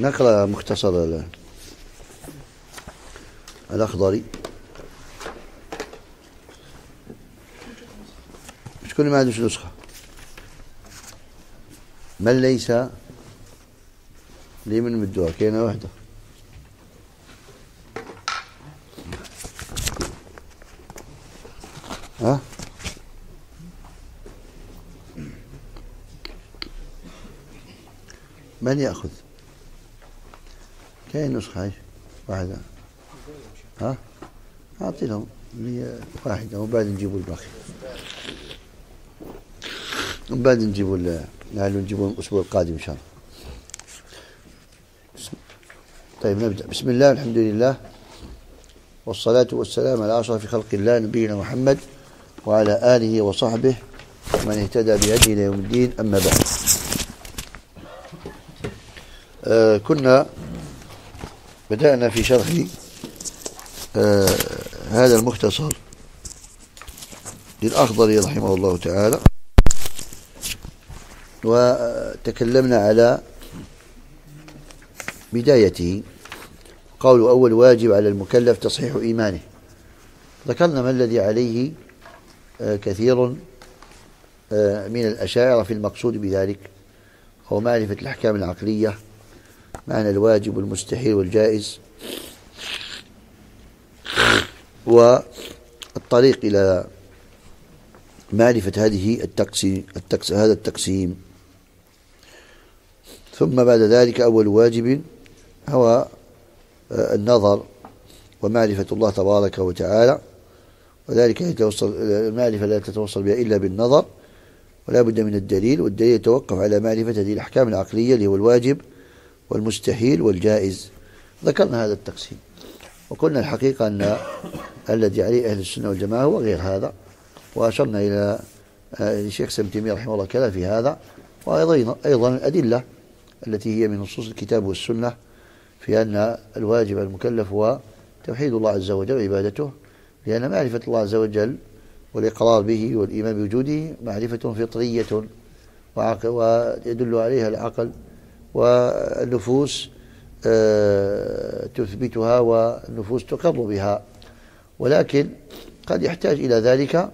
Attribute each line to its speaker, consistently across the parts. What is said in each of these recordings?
Speaker 1: نقرأ مختصر الأخضري. شكون ما عندوش نسخة. من ليس لي من مدوها؟ كاينة واحدة ها؟ من يأخذ؟ كاين نسخة واحدة. ها؟ أعطي لهم واحدة وبعد نجيبوا الباقي. وبعد نجيبوا لعله نجيبوا الأسبوع القادم إن شاء الله. طيب نبدأ. بسم الله الحمد لله. والصلاة والسلام على أشرف خلق الله نبينا محمد وعلى آله وصحبه ومن اهتدى بهديه إلى يوم الدين. أما بعد. آه كنا بدأنا في شرح آه هذا المختصر للأخضر رحمه الله تعالى وتكلمنا على بدايته. قول أول واجب على المكلف تصحيح إيمانه. ذكرنا ما الذي عليه آه، كثير آه، من الأشاعرة في المقصود بذلك هو معرفة الأحكام العقلية. معنى الواجب والمستحيل والجائز. والطريق إلى معرفة هذه التقسيم التقس هذا التقسيم. ثم بعد ذلك أول واجب هو آه، النظر ومعرفة الله تبارك وتعالى. وذلك يتوصل المعرفة لا تتوصل بها إلا بالنظر. ولا بد من الدليل والدليل يتوقف على معرفة هذه الأحكام العقلية اللي هو الواجب. والمستحيل والجائز. ذكرنا هذا التقسيم. وقلنا الحقيقة أن الذي عليه أهل السنة والجماعة هو غير هذا. وأشرنا إلى آه، الشيخ سلم تيمية رحمه الله كذا في هذا. وأيضا أيضا الأدلة التي هي من نصوص الكتاب والسنة في أن الواجب المكلف هو توحيد الله عز وجل وعبادته لأن معرفة الله عز وجل والإقرار به والإيمان بوجوده معرفة فطرية ويدل عليها العقل والنفوس آه، تثبتها والنفوس تقر بها. ولكن قد يحتاج إلى ذلك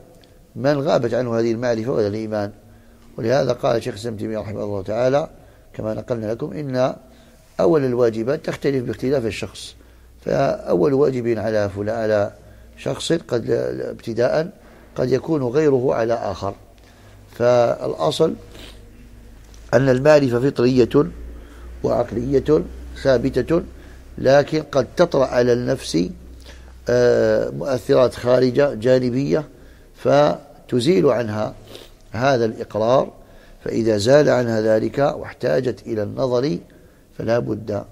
Speaker 1: من غابت عنه هذه المعرفة ولا الإيمان. ولهذا قال شيخ تيمية رحمه الله تعالى كما نقلنا لكم إن أول الواجبات تختلف باختلاف الشخص. فأول واجب على فلان على شخص قد ابتداء قد يكون غيره على آخر. فالأصل أن المعرفة فطرية وعقلية ثابتة لكن قد تطرأ على النفس آه، مؤثرات خارجة جانبية فتزيل عنها هذا الإقرار فإذا زال عنها ذلك واحتاجت إلى النظر فلا بد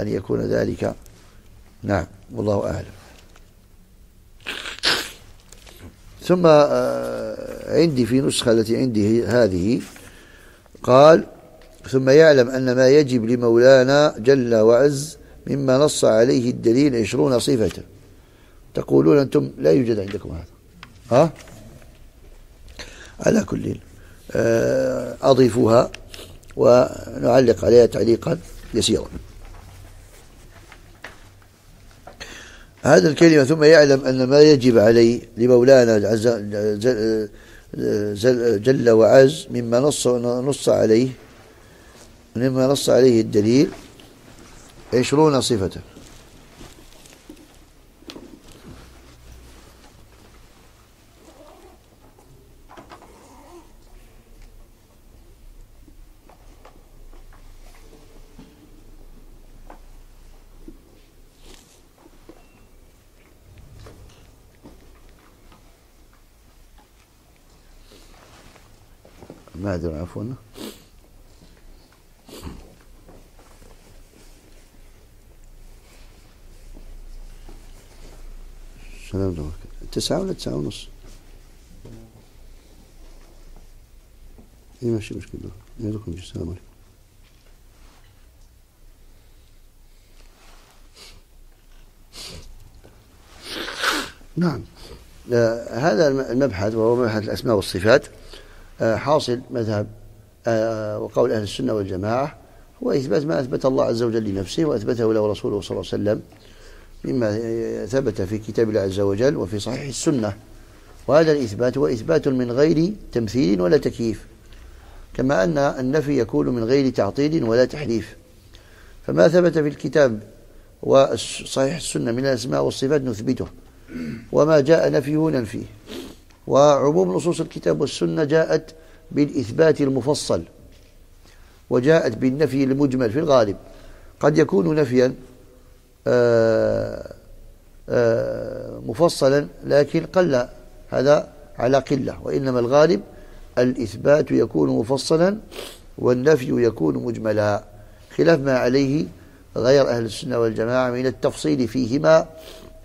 Speaker 1: أن يكون ذلك. نعم والله أعلم. ثم آه، عندي في نسخة التي عندي هذه قال ثم يعلم أن ما يجب لمولانا جل وعز مما نص عليه الدليل عشرون صفة. تقولون أنتم لا يوجد عندكم هذا. ها؟ على كل آه، أضيفوها ونعلق عليها تعليقا يسيرا. هذا الكلمة ثم يعلم أن ما يجب عليه لمولانا جل وعز مما نص نص عليه مما نص عليه الدليل عشرون صفة. معذرة عفوا سلام عليكم تسعة ولا تسعة ونص؟ اي ماشي مشكلة. يدكم السلام عليكم. نعم. آه هذا المبحث وهو مبحث الأسماء والصفات. آه حاصل مذهب آه وقول أهل السنة والجماعة. هو إثبات ما أثبت الله عز وجل لنفسه وأثبته له رسوله صلى الله عليه وسلم. مما ثبت في كتاب الله عز وجل وفي صحيح السنة. وهذا الإثبات هو إثبات من غير تمثيل ولا تكييف كما أن النفي يكون من غير تعطيل ولا تحريف فما ثبت في الكتاب وصحيح السنة من الأسماء والصفات نثبته. وما جاء نفيه ننفيه. وعموم نصوص الكتاب والسنة جاءت بالإثبات المفصل وجاءت بالنفي المجمل في الغالب. قد يكون نفيا مفصلا لكن قل هذا على قلة. وإنما الغالب الإثبات يكون مفصلا والنفي يكون مجملا. خلاف ما عليه غير أهل السنة والجماعة من التفصيل فيهما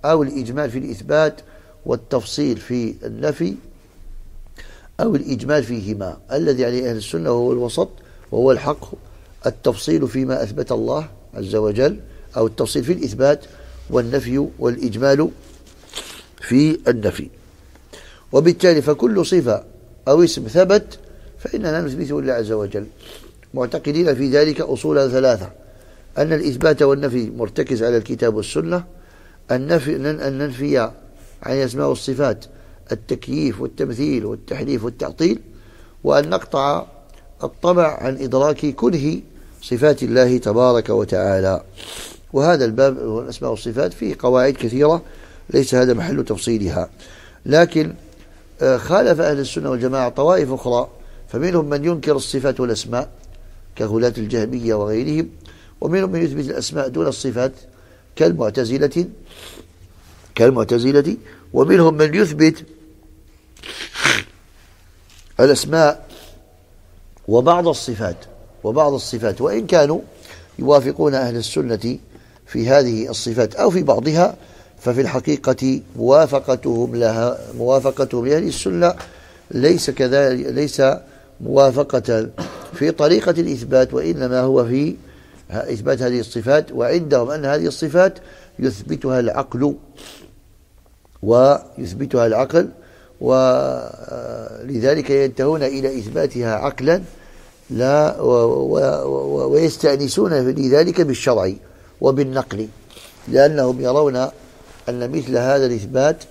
Speaker 1: أو الإجمال في الإثبات والتفصيل في النفي أو الإجمال فيهما. الذي عليه أهل السنة وهو الوسط وهو الحق التفصيل فيما أثبت الله عز وجل. أو التفصيل في الإثبات والنفي والإجمال في النفي. وبالتالي فكل صفة أو اسم ثبت فإننا نثبته لله عز وجل. معتقدين في ذلك أصولا ثلاثة أن الإثبات والنفي مرتكز على الكتاب والسنة النفي أن ننفي عن الأسماء والصفات التكييف والتمثيل والتحريف والتعطيل وأن نقطع الطمع عن إدراك كله صفات الله تبارك وتعالى. وهذا الباب هو الأسماء والصفات فيه قواعد كثيرة ليس هذا محل تفصيلها. لكن آه، خالف أهل السنة والجماعة طوائف أخرى فمنهم من ينكر الصفات والأسماء كغلاة الجهمية وغيرهم ومنهم من يثبت الأسماء دون الصفات كالمعتزلة كالمعتزلة ومنهم من يثبت الأسماء وبعض الصفات وبعض الصفات. وإن كانوا يوافقون أهل السنة في هذه الصفات أو في بعضها ففي الحقيقة موافقتهم لها موافقتهم لأهل السنة ليس كذلك ليس موافقة في طريقة الإثبات وإنما هو في إثبات هذه الصفات وعندهم أن هذه الصفات يثبتها العقل ويثبتها العقل ولذلك ينتهون إلى إثباتها عقلا لا ويستأنسون لذلك بالشرع. وبالنقل لأنهم يرون أن مثل هذا الإثبات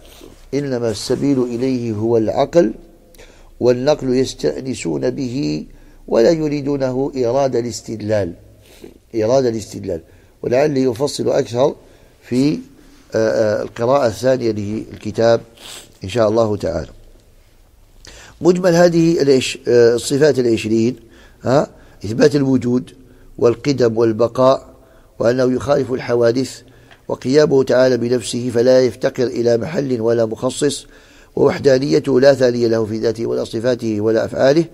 Speaker 1: إنما السبيل إليه هو العقل والنقل يستأنسون به ولا يريدونه إرادة الاستدلال. إرادة الاستدلال. ولعلي يفصل أكثر في آه، آه، القراءة الثانية للكتاب إن شاء الله تعالى. مجمل هذه آه، الصفات العشرين ها إثبات الوجود والقدم والبقاء وأنه يخالف الحوادث وقيامه تعالى بنفسه فلا يفتقر إلى محل ولا مخصص ووحدانيته لا ثانية له في ذاته ولا صفاته ولا أفعاله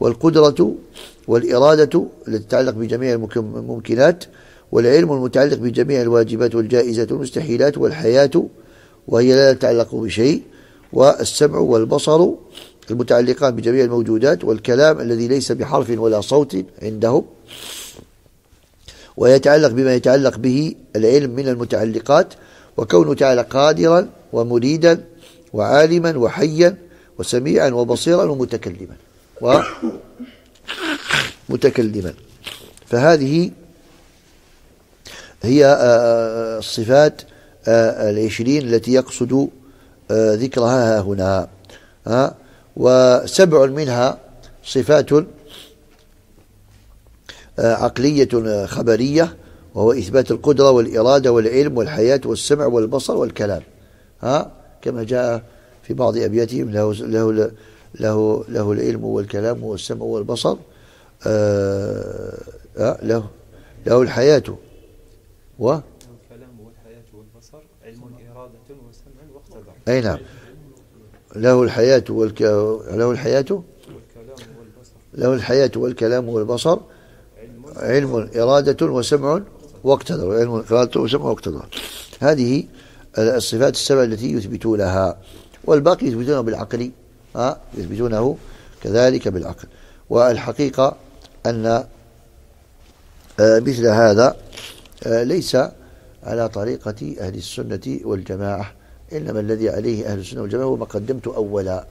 Speaker 1: والقدرة والإرادة التي تتعلق بجميع الممكنات والعلم المتعلق بجميع الواجبات والجائزات والمستحيلات والحياة وهي لا تتعلق بشيء والسمع والبصر المتعلقان بجميع الموجودات والكلام الذي ليس بحرف ولا صوت عندهم. ويتعلق بما يتعلق به العلم من المتعلقات وكونه تعالى قادرا ومريدا وعالما وحيا وسميعا وبصيرا ومتكلما ومتكلما فهذه هي آه، آه، الصفات آه، العشرين التي يقصد ذكرها هنا وسبع منها صفات عقلية خبرية وهو إثبات القدرة والإرادة والعلم والحياة والسمع والبصر والكلام. ها؟ كما جاء في بعض أبياتهم له, له, له, له العلم والكلام والسمع والبصر آه له له الحياة. و؟ الكلام والحياة والبصر علم إرادة وسمع أي نعم. له الحياة والك... له الحياة والكلام والبصر له الحياة والكلام والبصر. علم إرادة وسمع واقتدر. علم إرادة وسمع واقتدر. هذه الصفات السبع التي يثبتونها والباقي يثبتونه بالعقل ها؟ يثبتونه كذلك بالعقل. والحقيقة أن آه، مثل هذا آه، ليس على طريقة أهل السنة والجماعة إنما الذي عليه أهل السنة والجماعة هو ما قدمت أولا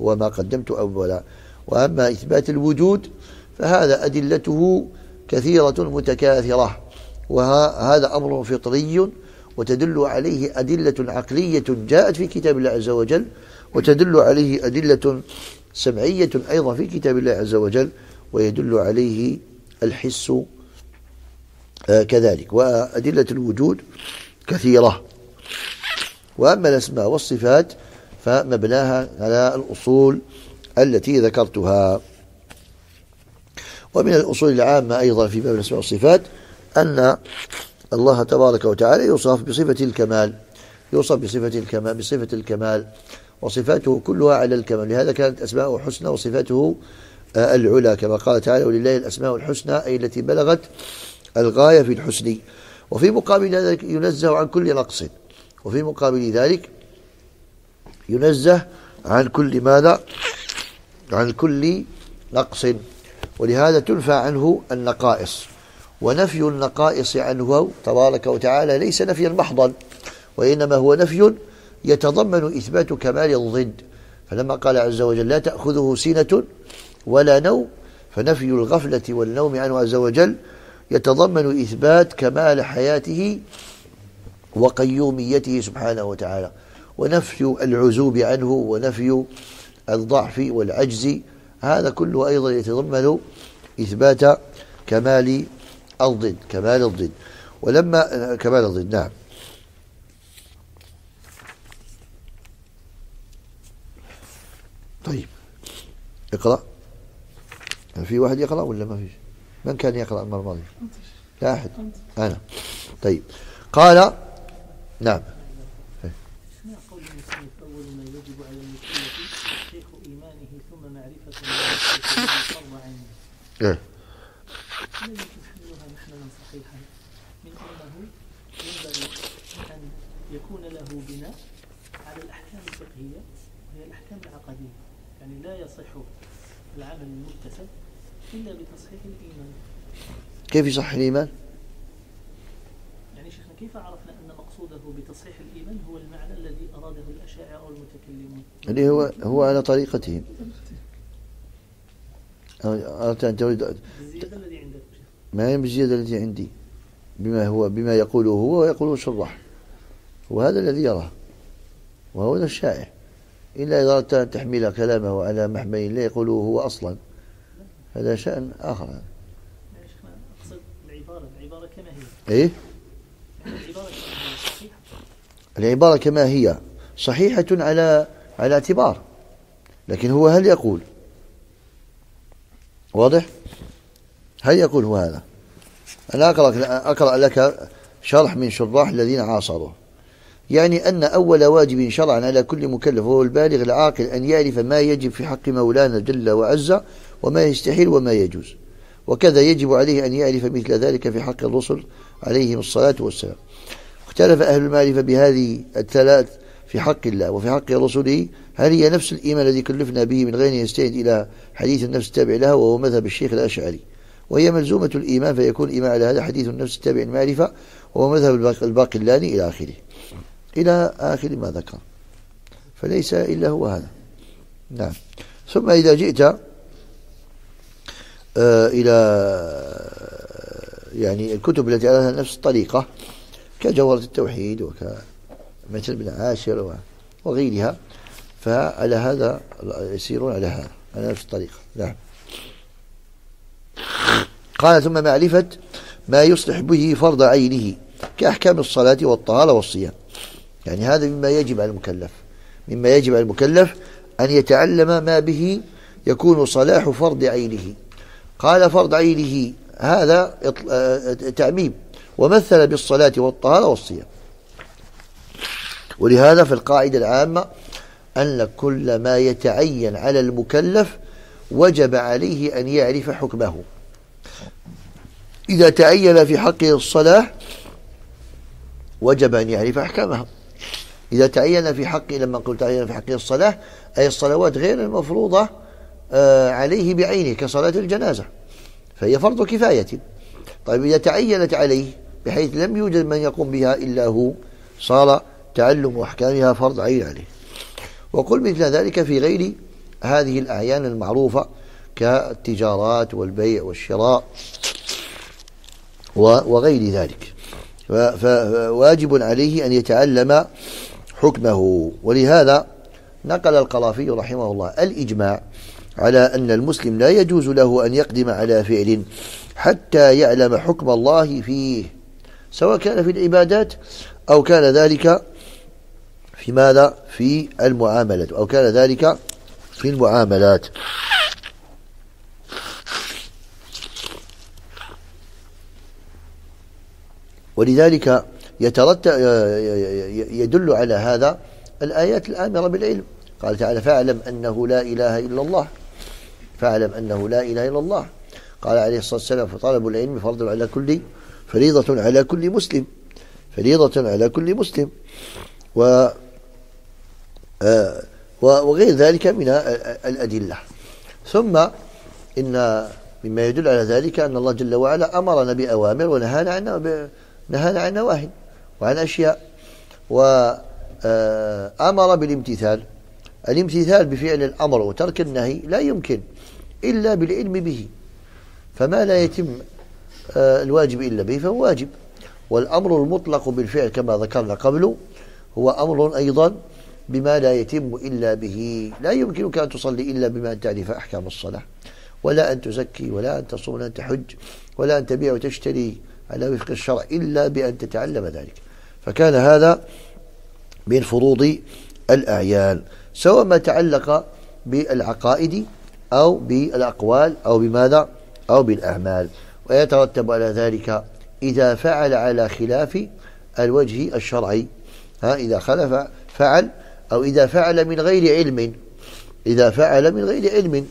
Speaker 1: هو ما قدمت أولا. وأما إثبات الوجود فهذا أدلته كثيرة متكاثرة وهذا أمر فطري وتدل عليه أدلة عقلية جاءت في كتاب الله عز وجل وتدل عليه أدلة سمعية أيضا في كتاب الله عز وجل ويدل عليه الحس آه، كذلك. وأدلة الوجود كثيرة. وأما الأسماء والصفات فمبناها على الأصول التي ذكرتها. ومن الأصول العامة أيضا في باب الأسماء والصفات أن الله تبارك وتعالى يوصف بصفة الكمال يوصف بصفة الكمال بصفة الكمال وصفاته كلها على الكمال. لهذا كانت أسماءه حسنى وصفاته آه، العلا كما قال تعالى ولله الأسماء الحسنى أي التي بلغت الغاية في الحسن. وفي مقابل ذلك ينزه عن كل نقص. وفي مقابل ذلك ينزه عن كل ماذا؟ عن كل نقص. ولهذا تنفى عنه النقائص. ونفي النقائص عنه تبارك وتعالى ليس نفيا محضا وإنما هو نفي يتضمن إثبات كمال الضد. فلما قال عز وجل لا تأخذه سنة ولا نوم فنفي الغفلة والنوم عنه عز وجل يتضمن إثبات كمال حياته وقيوميته سبحانه وتعالى. ونفي العزوب عنه ونفي الضعف والعجز هذا كله أيضا يتضمن إثبات كمال الضد كمال الضد ولما كمال الضد نعم. طيب اقرأ. في واحد يقرأ ولا ما فيش؟ من كان يقرأ المرة الماضية؟ لا أحد. أنا. طيب. قال نعم.
Speaker 2: صحيحا من أنه ينبغي أن يكون له بناء على الأحكام الفقهية وهي الأحكام العقدية يعني لا يصح العمل المكتسب إلا بتصحيح الإيمان
Speaker 1: كيف يصح الإيمان؟
Speaker 2: يعني شيخنا كيف عرفنا أن مقصوده بتصحيح الإيمان هو المعنى الذي أراده الأشاعرة والمتكلمون؟
Speaker 1: اللي هو هو على طريقتهم. أردت أن تريد الذي عندك ما هي بالزيادة التي عندي؟ بما هو بما يقوله هو ويقوله شرح وهذا الذي يراه. وهو الشائع. إلا إذا أردت أن تحمل كلامه على محمل لا يقوله هو أصلا. هذا شأن آخر.
Speaker 2: أقصد العبارة العبارة كما
Speaker 1: هي إيه؟ العبارة كما هي صحيحة على على اعتبار. لكن هو هل يقول؟ واضح؟ هل يقول هو هذا؟ أنا أقرأ, أقرأ لك شرح من شراح الذين عاصروه يعني أن أول واجب شرعا على كل مكلف وهو البالغ العاقل أن يعرف ما يجب في حق مولانا جل وعز وما يستحيل وما يجوز. وكذا يجب عليه أن يعرف مثل ذلك في حق الرسل عليهم الصلاة والسلام. اختلف أهل المعرفة بهذه الثلاث في حق الله وفي حق رسله هل هي نفس الإيمان الذي كلفنا به من غير يستند إلى حديث النفس التابع لها وهو مذهب الشيخ الأشعري؟ وهي ملزومة الإيمان فيكون الإيمان على هذا حديث النفس التابع المعرفة وهو مذهب الباقلاني إلى آخره. إلى آخر ما ذكر. فليس إلا هو هذا. نعم. ثم إذا جئت آه إلى يعني الكتب التي عليها نفس الطريقة كجوهرة التوحيد وكمثل بن عاشر وغيرها فعلى هذا يسيرون على هذا على نفس الطريقة. نعم. قال ثم معرفة ما يصلح به فرض عينه كأحكام الصلاة والطهارة والصيام. يعني هذا مما يجب على المكلف مما يجب على المكلف أن يتعلم ما به يكون صلاح فرض عينه. قال فرض عينه هذا آه، تعميم. ومثل بالصلاة والطهارة والصيام. ولهذا في القاعدة العامة أن كل ما يتعين على المكلف وجب عليه أن يعرف حكمه. إذا تعين في حقه الصلاة وجب أن يعرف أحكامها إذا تعين في حقه لما قلت تعين في حقه الصلاة أي الصلوات غير المفروضة آه، عليه بعينه كصلاة الجنازة. فهي فرض كفاية. طيب إذا تعينت عليه بحيث لم يوجد من يقوم بها إلا هو صار تعلم أحكامها فرض عين عليه. وقل مثل ذلك في غير هذه الأعيان المعروفة كالتجارات والبيع والشراء وغير ذلك. فواجب عليه أن يتعلم حكمه. ولهذا نقل القرافي رحمه الله الإجماع على أن المسلم لا يجوز له أن يقدم على فعل حتى يعلم حكم الله فيه سواء كان في العبادات أو كان ذلك في ماذا؟ في المعاملات أو كان ذلك في المعاملات. ولذلك يترتب يدل على هذا الآيات الآمرة بالعلم قال تعالى فاعلم أنه لا إله إلا الله. فاعلم أنه لا إله إلا الله. قال عليه الصلاة والسلام فطلب العلم فرض على كل فريضة على كل مسلم. فريضة على كل مسلم. و آه، وغير ذلك من الأدلة. ثم إن مما يدل على ذلك أن الله جل وعلا أمرنا بأوامر ونهانا عن نهانا عن نواهي وعن أشياء. وأمر بالامتثال. الامتثال بفعل الأمر وترك النهي لا يمكن إلا بالعلم به. فما لا يتم آه، الواجب إلا به فهو واجب. والأمر المطلق بالفعل كما ذكرنا قبل هو أمر أيضا بما لا يتم إلا به. لا يمكنك أن تصلي إلا بما أن تعرف أحكام الصلاة. ولا أن تزكي ولا أن تصوم ولا أن تحج ولا أن تبيع وتشتري على وفق الشرع إلا بأن تتعلم ذلك. فكان هذا من فروض الأعيان سواء ما تعلق بالعقائد أو بالأقوال أو بماذا؟ أو بالأعمال. ويترتب على ذلك إذا فعل على خلاف الوجه الشرعي. ها إذا خلف فعل أو إذا فعل من غير علم إذا فعل من غير علم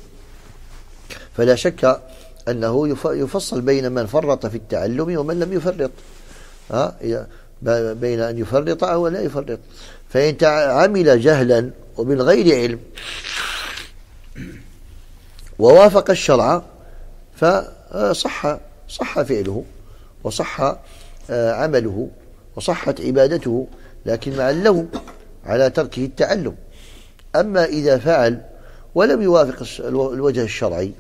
Speaker 1: فلا شك أنه يفصل بين من فرط في التعلم ومن لم يفرط. ها؟ بين أن يفرط أو لا يفرط. فإن عمل جهلا ومن غير علم ووافق الشرع فصح صح فعله وصح آه، عمله وصحت عبادته لكن مع اللوم. على تركه التعلم. أما إذا فعل ولم يوافق الوجه الشرعي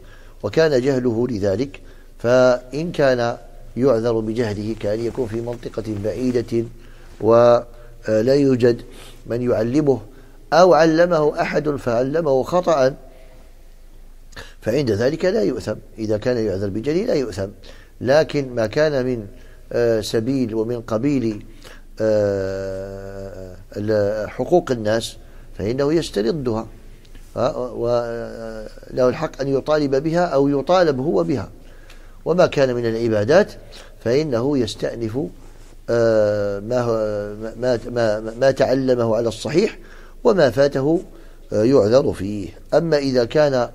Speaker 1: وكان جهله لذلك فإن كان يعذر بجهله كأن يكون في منطقة بعيدة ولا يوجد من يعلمه أو علمه أحد فعلمه خطأ فعند ذلك لا يؤثم. إذا كان يعذر بجهله لا يؤثم. لكن ما كان من آه، سبيل ومن قبيل آه، حقوق الناس فإنه يستردها. وله الحق أن يطالب بها أو يطالب هو بها. وما كان من العبادات فإنه يستأنف آه، ما, ما, ما, ما تعلمه على الصحيح وما فاته آه، يعذر فيه. أما إذا كان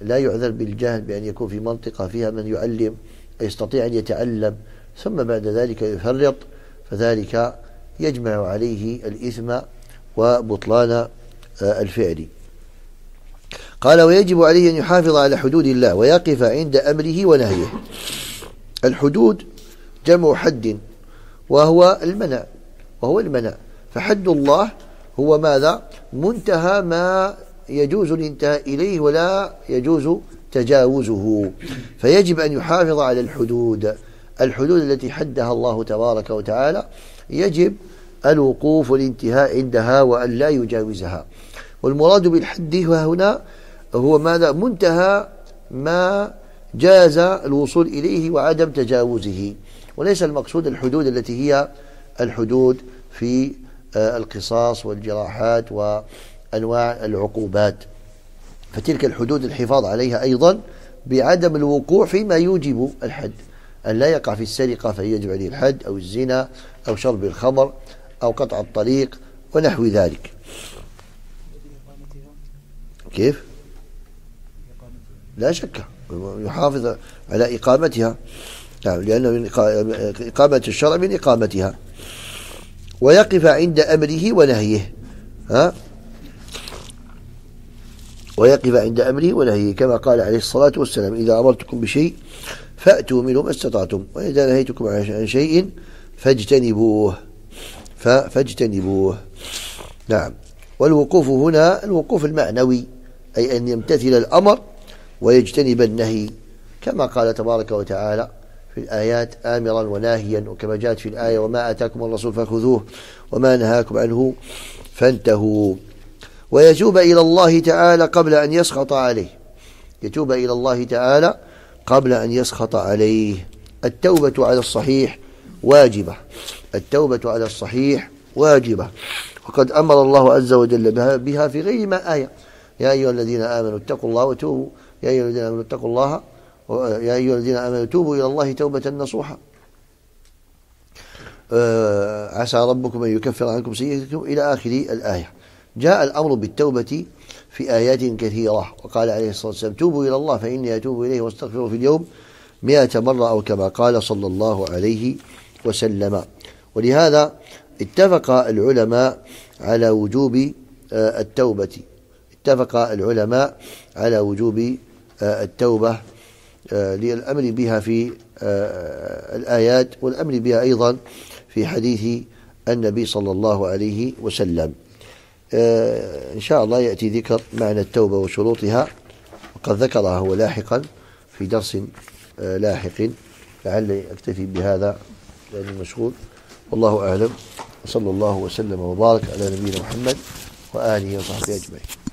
Speaker 1: لا يعذر بالجهل بأن يكون في منطقة فيها من يعلم يستطيع أن يتعلم ثم بعد ذلك يفرط فذلك يجمع عليه الإثم وبطلان آه، الفعل. قال ويجب عليه أن يحافظ على حدود الله ويقف عند أمره ونهيه. الحدود جمع حد وهو المنع وهو المنع. فحد الله هو ماذا؟ منتهى ما يجوز الانتهاء إليه ولا يجوز تجاوزه. فيجب أن يحافظ على الحدود الحدود التي حدها الله تبارك وتعالى يجب الوقوف والانتهاء عندها وأن لا يجاوزها. والمراد بالحد هنا هو ماذا؟ منتهى ما جاز الوصول إليه وعدم تجاوزه. وليس المقصود الحدود التي هي الحدود في آه، القصاص والجراحات وأنواع العقوبات. فتلك الحدود الحفاظ عليها أيضا بعدم الوقوع فيما يوجب الحد. أن لا يقع في السرقة فيجب عليه الحد أو الزنا أو شرب الخمر أو قطع الطريق ونحو ذلك. كيف؟ لا شك. يحافظ على إقامتها. نعم لأنه إقامة الشرع من إقامتها. ويقف عند أمره ونهيه. ها؟ ويقف عند أمره ونهيه. كما قال عليه الصلاة والسلام إذا أمرتكم بشيء فأتوا منه ما استطعتم. وإذا نهيتكم عن شيء فاجتنبوه. فاجتنبوه. نعم. والوقوف هنا الوقوف المعنوي أي أن يمتثل الأمر ويجتنب النهي كما قال تبارك وتعالى في الآيات آمرا وناهيا وكما جاءت في الآية وما آتاكم الرسول فخذوه وما نهاكم عنه فانتهوا. ويتوب إلى الله تعالى قبل أن يسخط عليه. يتوب إلى الله تعالى قبل أن يسخط عليه. التوبة على الصحيح واجبة. التوبة على الصحيح واجبة. وقد أمر الله عز وجل بها, في غير ما آية. يا أيها الذين آمنوا اتقوا الله وتوبوا. يا أيها الذين آمنوا اتقوا الله. يا أيها الذين آمنوا توبوا إلى الله توبة نصوحا آه، عسى ربكم أن يكفر عنكم سيئتكم إلى آخر الآية. جاء الأمر بالتوبة في آيات كثيرة. وقال عليه الصلاة والسلام توبوا إلى الله فإني أتوب إليه واستغفره في اليوم مئة مرة أو كما قال صلى الله عليه وسلم ولهذا اتفق العلماء على وجوب آه، التوبة. اتفق العلماء على وجوب آه، التوبة آه، للأمر بها في الآيات والأمر بها أيضا في حديث النبي صلى الله عليه وسلم. إن شاء الله يأتي ذكر معنى التوبة وشروطها. وقد ذكرها هو لاحقا في درس لاحق. لعلي أكتفي بهذا. لأني مشغول. والله أعلم. وصلى الله وسلم وبارك على نبينا محمد وآله وصحبه أجمعين.